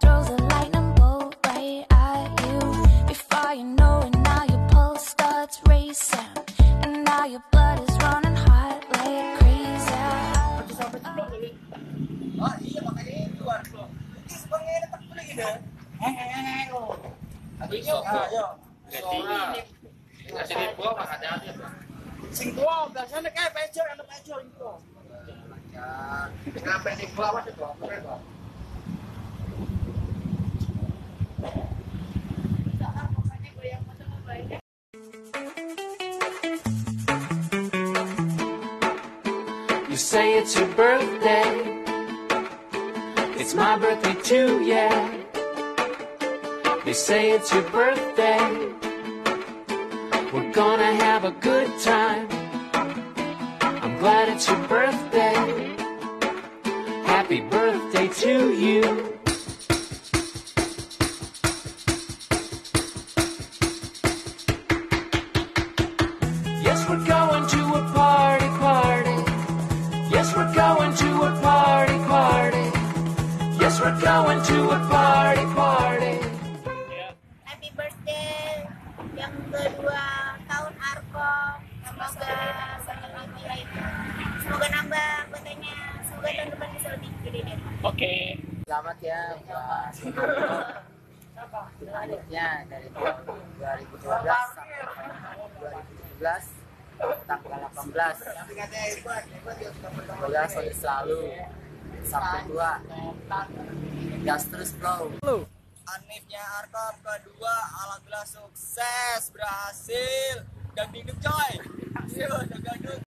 throws a lightning bolt right at you. Before you know it, now your pulse starts racing, and now your blood is running hot like crazy. Sing tua, biasanya kayak ada gitu. Kenapa ini bawah. You say it's your birthday. It's my birthday too, yeah. They say it's your birthday. We're gonna have a good time. I'm glad it's your birthday. Happy birthday to you. Yes, we're going we're going to a party, party. Happy birthday yang kedua tahun Arko. Semoga lebih baik. Semoga nambah anggotanya. Semoga tahun depan bisa lebih gede deh. Selamat ya buat adiknya dari tahun 2012 sampai 2017 tanggal 18 semoga selalu sampai tua gas terus bro Anifnya Arkam kedua alhamdulillah sukses berhasil dan dingduk coy. Yuk, dangdut.